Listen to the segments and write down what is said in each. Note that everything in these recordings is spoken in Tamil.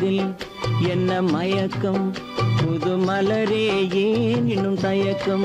இதில் என்ன மயக்கம்? புது மலரே ஏன் இன்னும் தயக்கம்?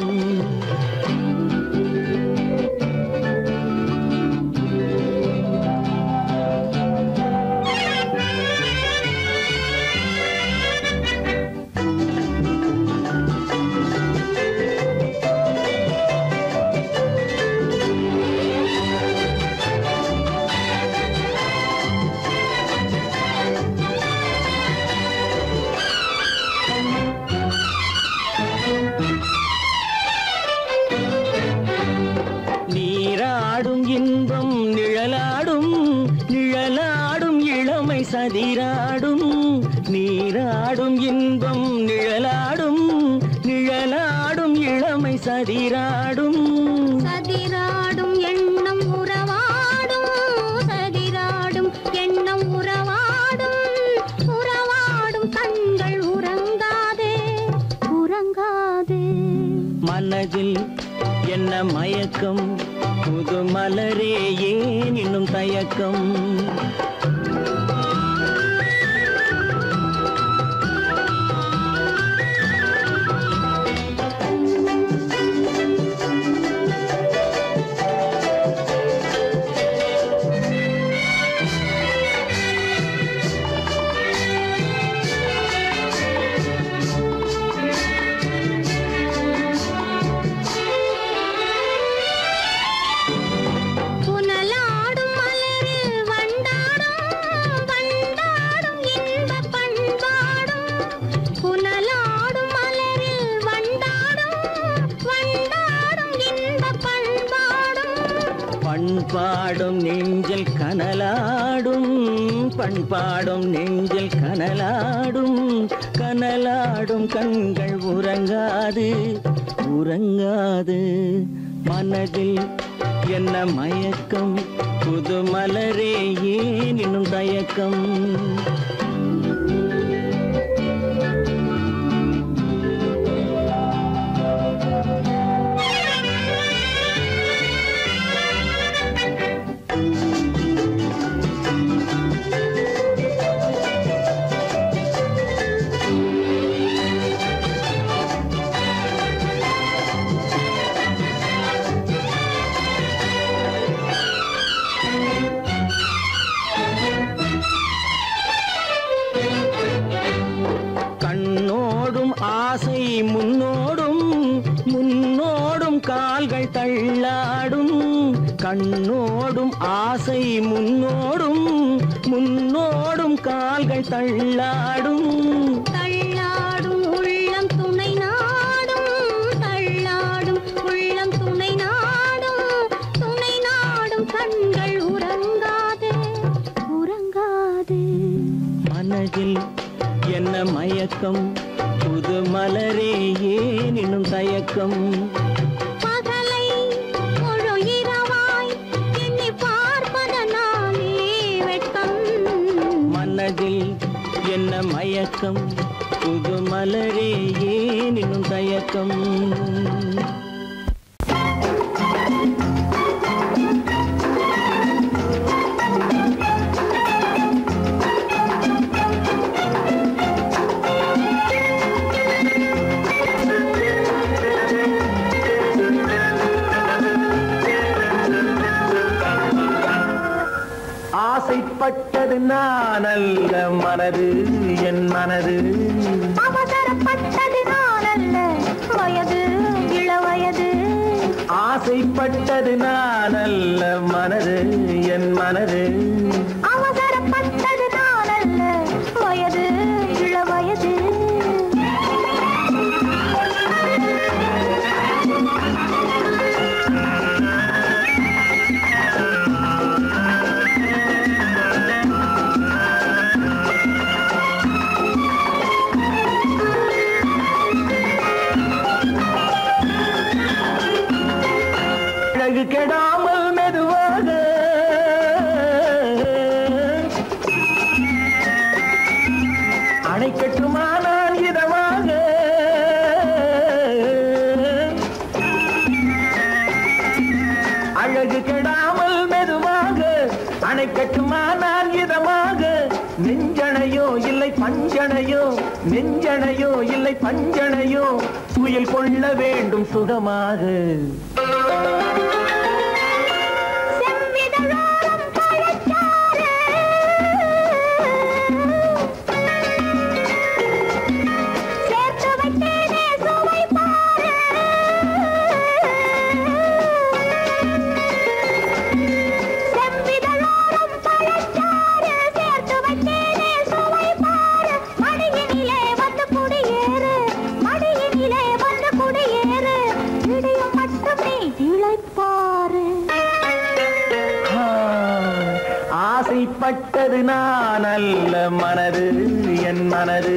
தள்ளாடும் கண்ணோடும் ஆசை முன்னோடும் முன்னோடும் கால்கள் தள்ளாடும். தள்ளாடும் உள்ளம் துணை நாடும் தள்ளாடும் உள்ளம் துணை நாடும் துணை நாடும் கண்கள் உறங்காதே உறங்காதே. மனதில் என்ன மயக்கம்? புது மலரே ஏனினும் தயக்கம்? மயக்கம் புது மலரே ஏன் இன்னும் தயக்கம்? நான் அல்ல மனது. ஆனது அவசரப்பட்டது நான் அல்ல வயது. இளவயது ஆசைப்பட்டது நான். வேண்டும் சுகமாக. மனது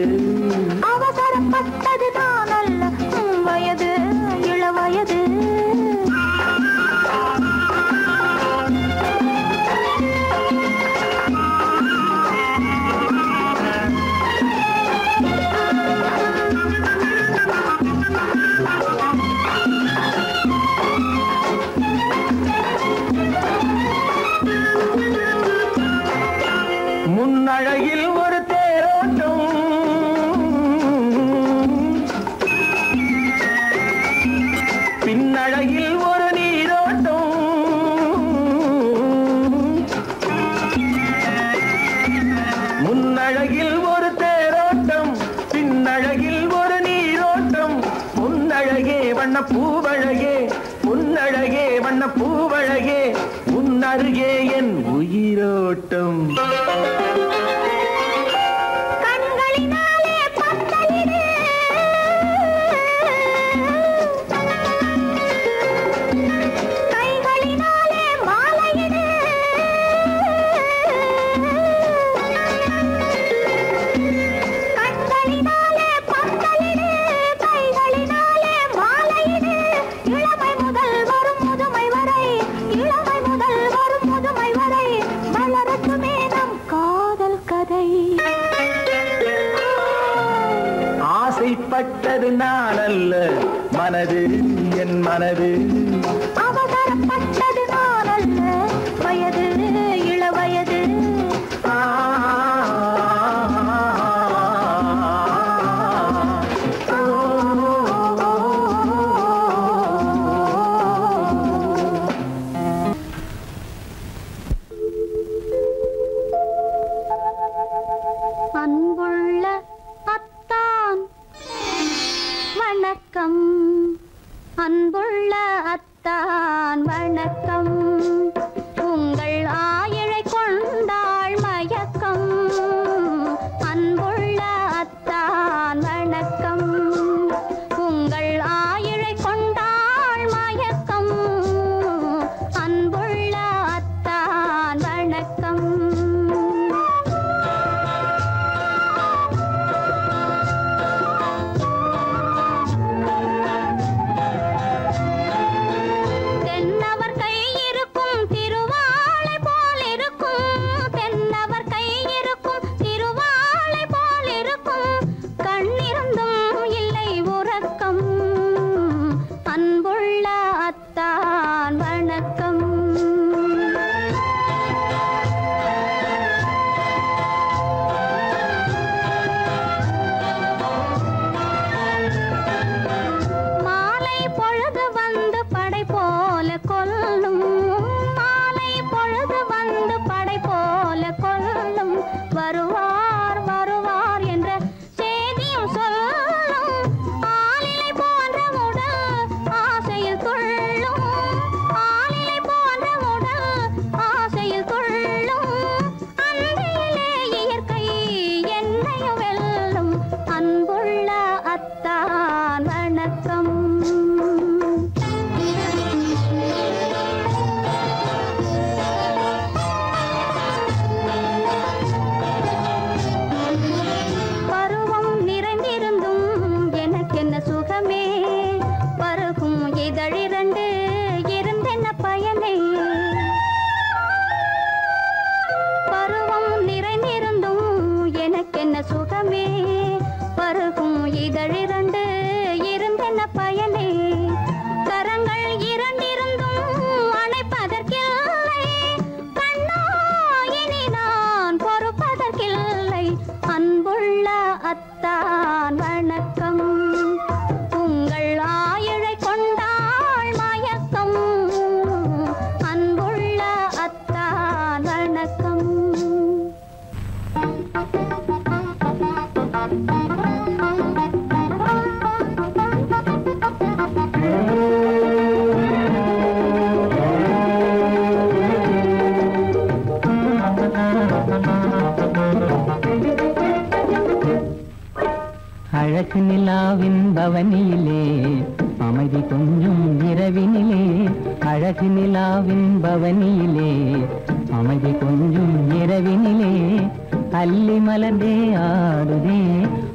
மலர்ந்தே ஆடுதே.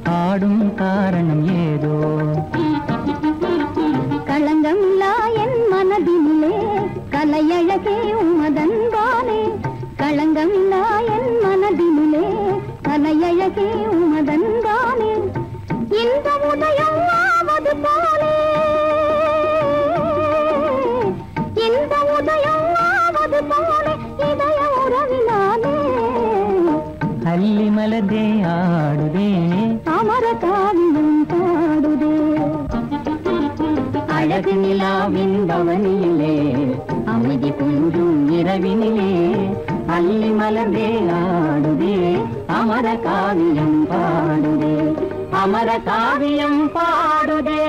ஆடும் காரணம் ஏதோ. களங்கமில்லா என் மனதினிலே கலையழகே உமதன்பாலே களங்கமில்லா என் மனதினிலே கலையழகே உம அழகு நிலாவின் பவனியிலே அமைதி பொன்றும் இரவினிலே அள்ளி மலர்ந்தே ஆடுதே அமர காவியம் பாடுதே அமர காவியம் பாடுதே.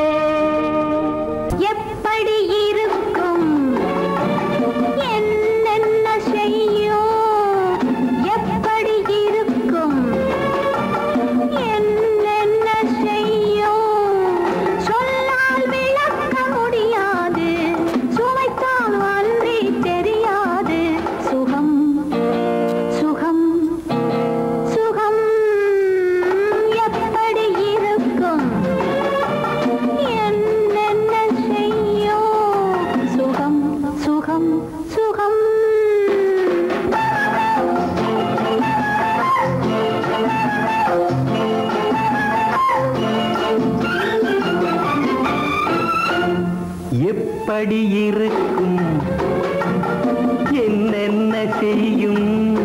எப்படி இருக்கும். என்னென்ன செய்யும்?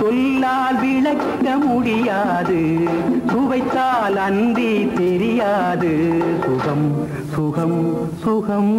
சொல்லால் விளக்க முடியாது. சுவைத்தால் அந்தி தெரியாது. சுகம் சுகம் சுகம்.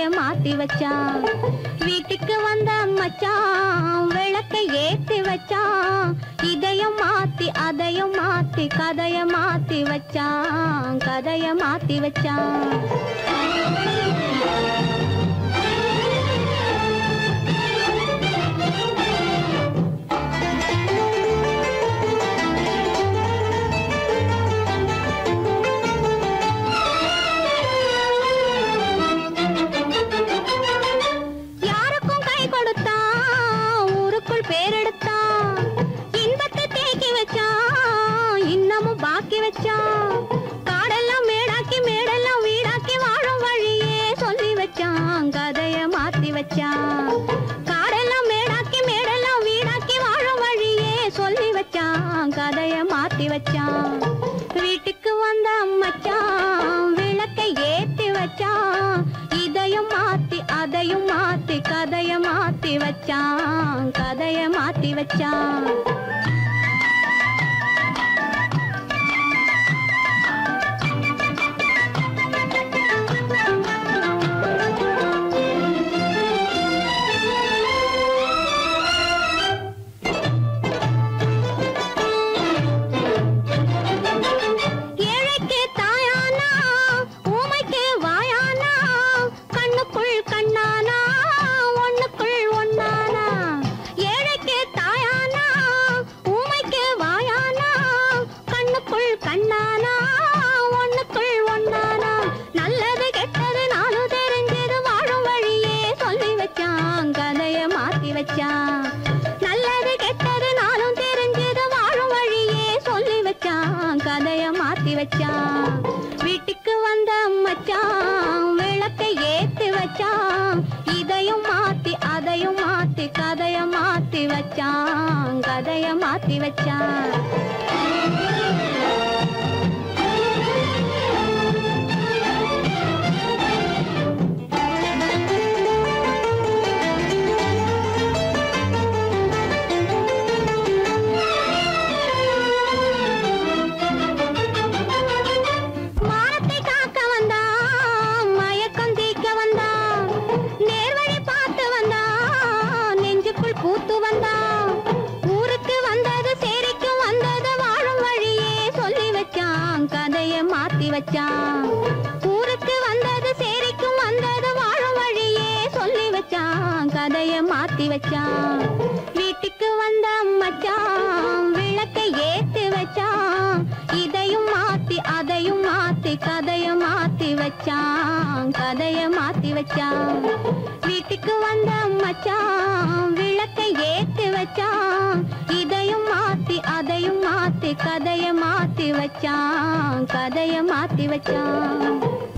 விளக்கைய மாத்தி வச்சான். வீட்டுக்கு வந்த மச்சான் விளக்கை ஏத்தி வச்சான். இதையும் மாத்தி அதையும் மாத்தி கதைய மாத்தி வச்சான் கதைய மாத்தி வச்சான். கதைய மாத்தி வச்சான் வீட்டுக்கு வந்த மச்சான் விளக்க ஏத்து வச்சான் இதையும் மாத்தி அதையும் மாத்தி கதைய மாத்தி வச்சான் கதைய மாத்தி வச்சான் வீட்டுக்கு வந்த மச்சான் விளக்க ஏத்து வச்சான் இதையும் மாத்தி அதையும் மாத்தி கதைய மாத்தி வச்சான் கதைய மாத்தி வச்சான்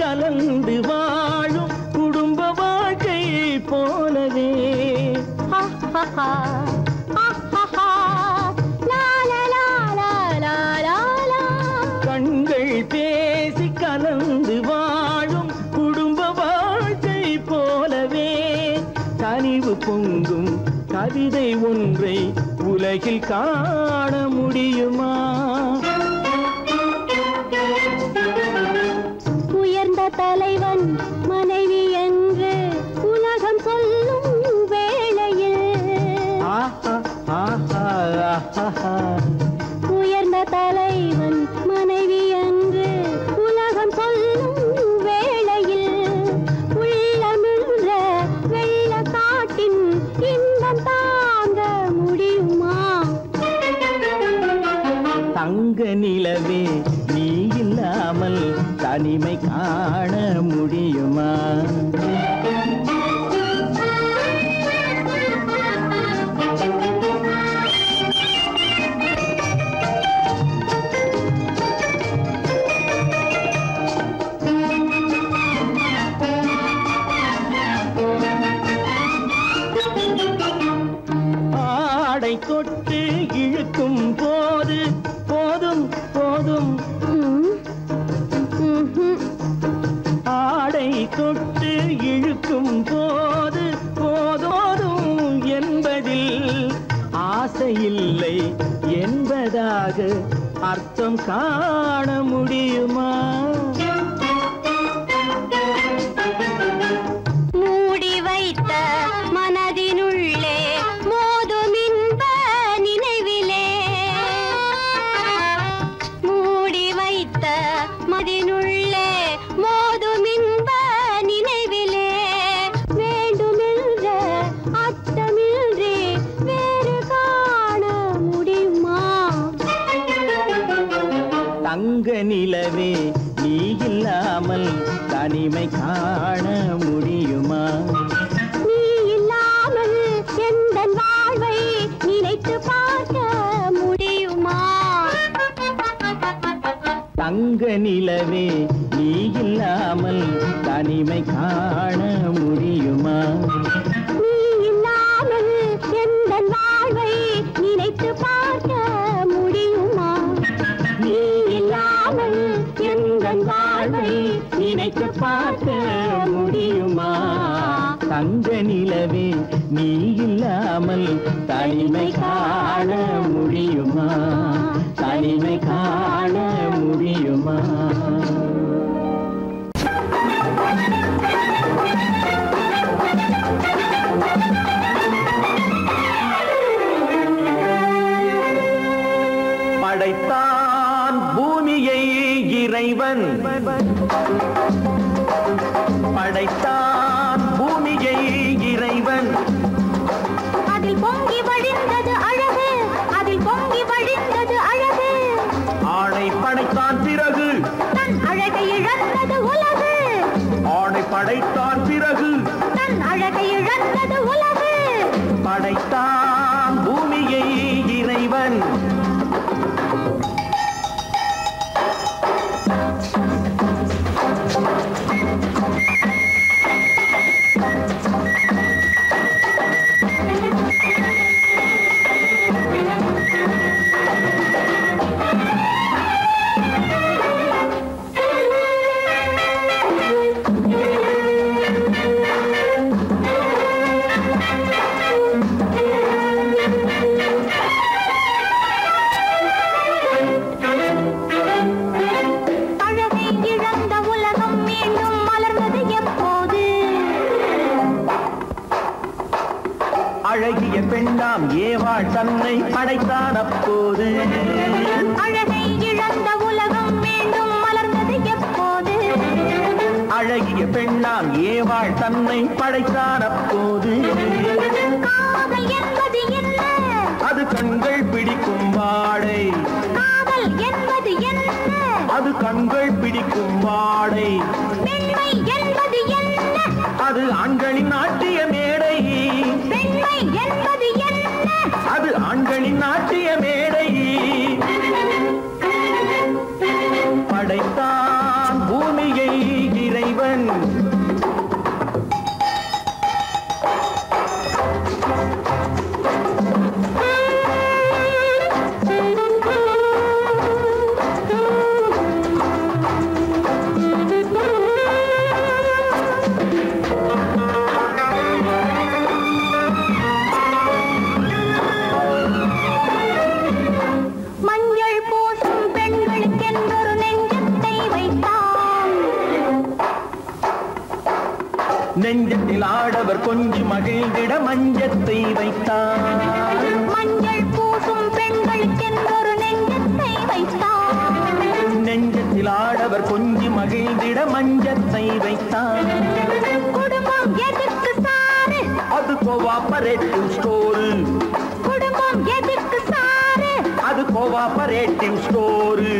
கலந்து வாழும் குடும்ப வாழ்க்கை போலவே. கண்கள் பேசி கலந்து வாழும் குடும்ப வாழ்க்கை போலவே. கனிவு பொங்கும் கவிதை ஒன்றை உலகில் காண முடியுமா? தொட்டு இழுக்கும் போது போதும் போதும். ஆடை தொட்டு இழுக்கும் போது போதோதும் என்பதில் ஆசையில்லை என்பதாக அர்த்தம் காண முடியுமா? நிலவே நீ இல்லாமல் தனிமை காண முடியுமா? நீ இல்லாமல் எந்தன் வாழ்வை நினைத்து பார்க்க முடியுமா? நீ இல்லாமல் எங்கள் வாழ்வை நினைத்து பார்க்க முடியுமா? தங்க நிலவே நீ இல்லாமல் தனிமை காண முடியுமா? தனிமை காண முடியுமா? படைத்தான் பூமியை இறைவன். படைத்தான் தன்னை படைத்தான் அப்போது. அழகை இழந்த உலகம் மீண்டும் மலர்ந்தது எப்போது? அழகிய பெண்ணாம் ஏவாள் தன்னை படைத்தான் அப்போது. அது கண்கள் பிடிக்கும் வாடை. அது கண்கள் பிடிக்கும் வாடை. அது ஆண்களின் ஆட்டிய நெஞ்சத்தில் ஆடவர் கொஞ்சி மகிழ்ந்திட மஞ்சத்தை வைத்தார் மஞ்சள் பூசும் பெண்களுக்கென்றொரு நெஞ்சத்தை வைத்தார் நெஞ்சத்தில் ஆடவர் கொஞ்சி மகிழ்ந்திட மஞ்சத்தை வைத்தார் குடும்பம் எதற்கு சாரு அது கோவாபரேட்டிவ் ஸ்டோரு. குடும்பம் எதற்கு சாரு அது கோவாபரேட்டிவ் ஸ்டோரு.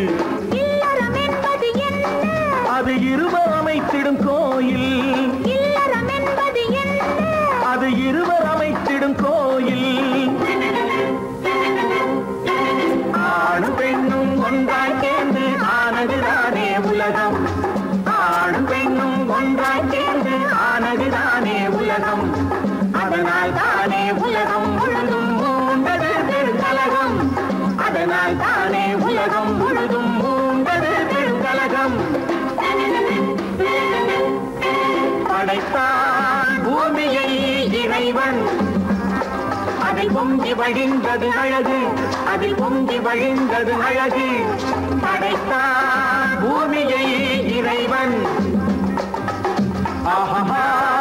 பொங்கி வழிந்தது அழகு. அதில் பொங்கி வழிந்தது அழகு. படைத்தான் பூமியை இறைவன். ஆஹா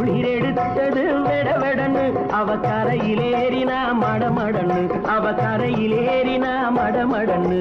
குளிர் வெடவெடன்னு அவ கரையிலேறினா மடமடன்னு அவ கரையிலேறினா மடமடன்னு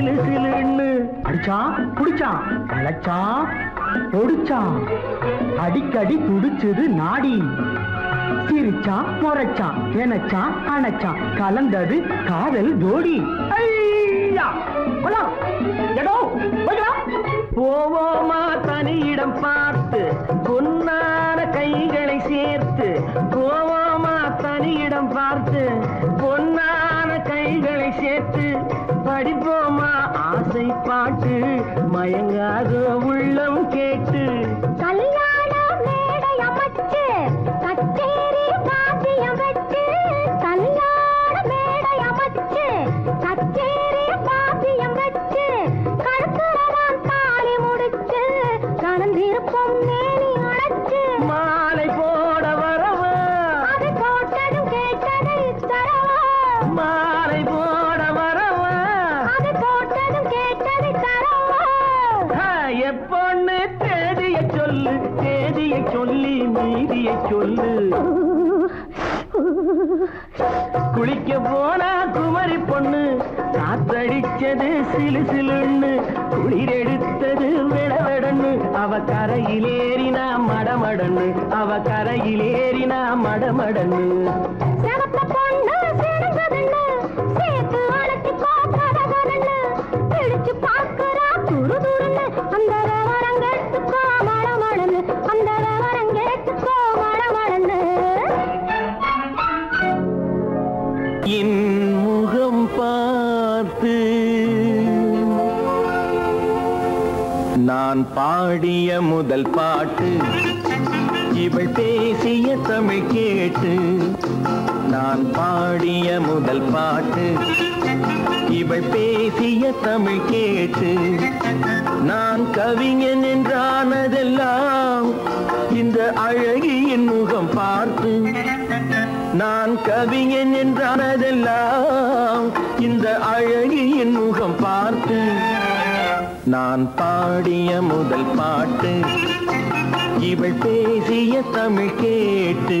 சிலு சிலுன்னு அடிச்சான் புடிச்சான் அழைச்சான் பொடிச்சான் அடிக்கடி துடிச்சது நாடி. சிரிச்சான் முறைச்சான் எனச்சான் அணைச்சான் கலந்தது காதல் ஜோடி. போவோமா தனியிடம் பார்த்து பொன்னான கைகளை சேர்த்து. போவோமா தனியிடம் பார்த்து பொன்னான கைகளை சேர்த்து. படிப்போமா? ஆசை பாட்டு மயங்காத உள்ளம் கேட்டு காத்தடிச்சது சிலு சிலுன்னு குளிர் எடுத்தது விடவெடன்னு அவ கரையிலேறினா மடமடன்னு. அவ கரையிலேறினா மடமடன்னு. அந்த நான் பாடிய முதல் பாட்டு இவள் பேசிய தமிழ் கேட்டு நான் பாடிய முதல் பாட்டு இவள் பேசிய தமிழ் கேட்டு நான் கவிஞன் என்றானதெல்லாம் இந்த அழகியின் முகம் பார்த்து நான் கவிஞன் என்றானதெல்லாம் இந்த அழகியின் முகம் பார்த்து. நான் பாடிய முதல் பாட்டு. இவள் பேசிய தமிழ் கேட்டு.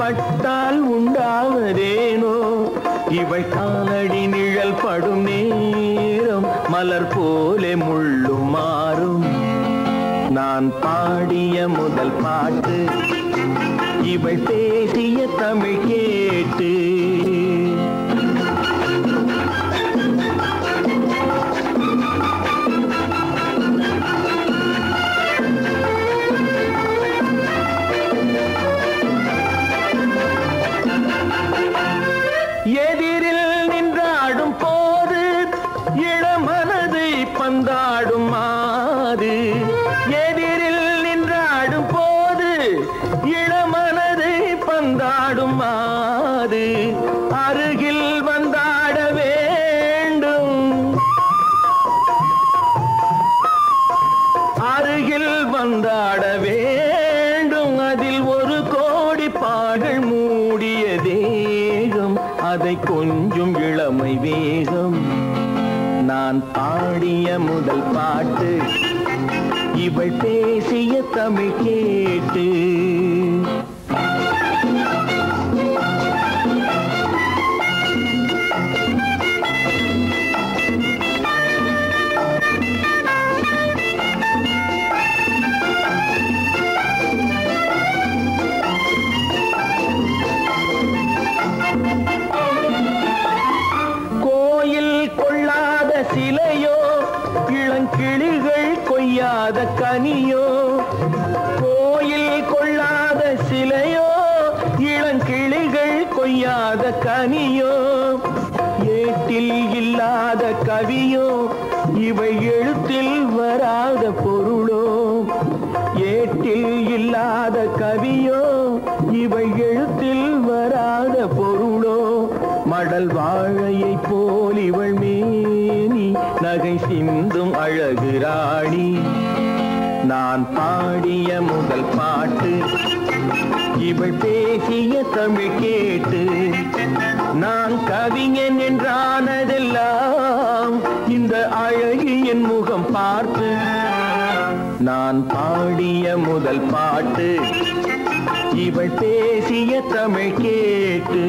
பட்டால் உண்டாவதேனோ? இவள் காலடி நிழல் படும் நேரம் மலர் போலே முள்ளு மாறும். நான் பாடிய முதல் பாட்டு இவள் பேசிய தமிழ் தேகம் அதை கொஞ்சம் இளமை வேகம். நான் பாடிய முதல் பாட்டு இவள் பேசிய தமிழ் கேட்டு. கவியோ இவை எழுத்தில் வராத பொருளோ ஏட்டில் இல்லாத கவியோ இவை எழுத்தில் வராத பொருளோ மடல் வாழையை போல் இவள் மேனி நகை சிந்தும் அழகு ராணி. நான் பாடிய முதல் பாட்டு இவள் பேசிய தமிழ் கேட்டு நான் கவிஞன் என்றானதெல்லாம் பார்த்து நான் பாடிய முதல் பாட்டு இவள் பேசிய தமிழ் கேட்டு.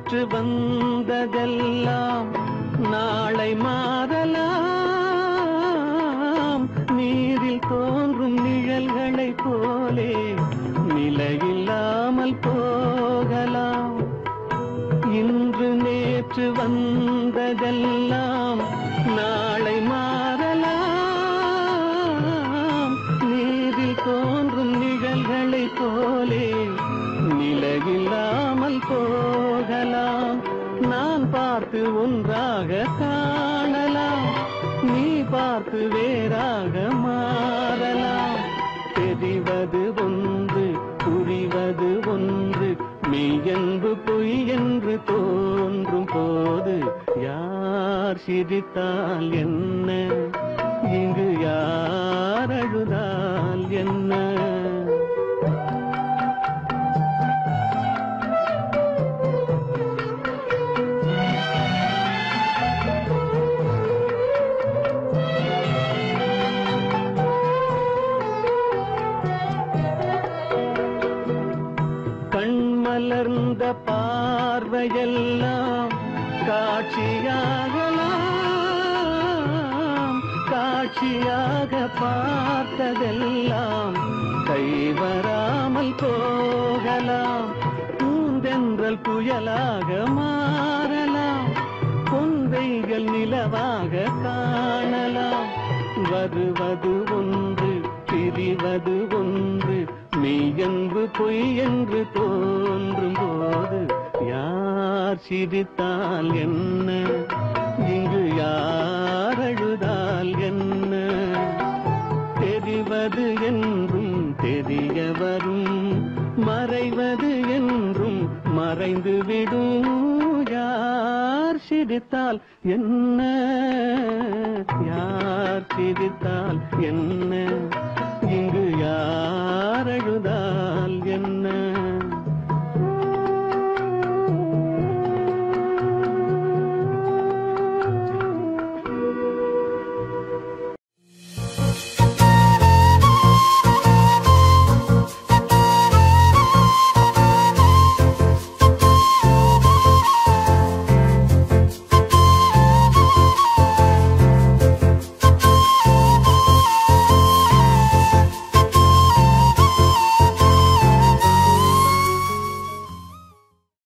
நேற்று வந்ததெல்லாம் நாளை மாறலாம் யார் காட்சியாக பார்த்ததெல்லாம் கைவராமல் போகலாம். பூந்தென்றல் புயலாக மாறலாம். பொந்தைகள் நிலவாக காணலாம். வருவது ஒன்று பிரிவது ஒன்று மெய்யென்று பொய் என்று தோன்றும் போது யார் சிரித்தால் என்ன? இங்கு யார் மறைந்து விடும் யார் சிரித்தால் என்ன? யார் சிரித்தால் என்ன? இங்கு யார் அழுதால் என்ன?